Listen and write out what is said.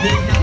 天涯。